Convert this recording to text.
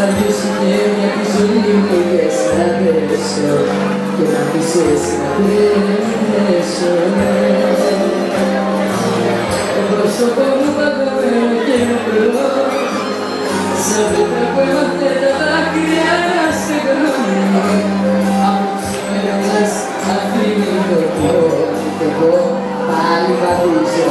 έχω κρύψει με καπνό Στα ποτήρια όσες λύπες να χωρέσω Στα δυο σου χέρια τη ζωή μου και να πέσω Και να πείσες να πέσω Το πρόσωπο μου παγωμένο και νεκρό Σαν πέτρα που έμαθε τα δάκρυα να στεγνώνει αφήνει το καιρό και εγώ πάλι βαδίζω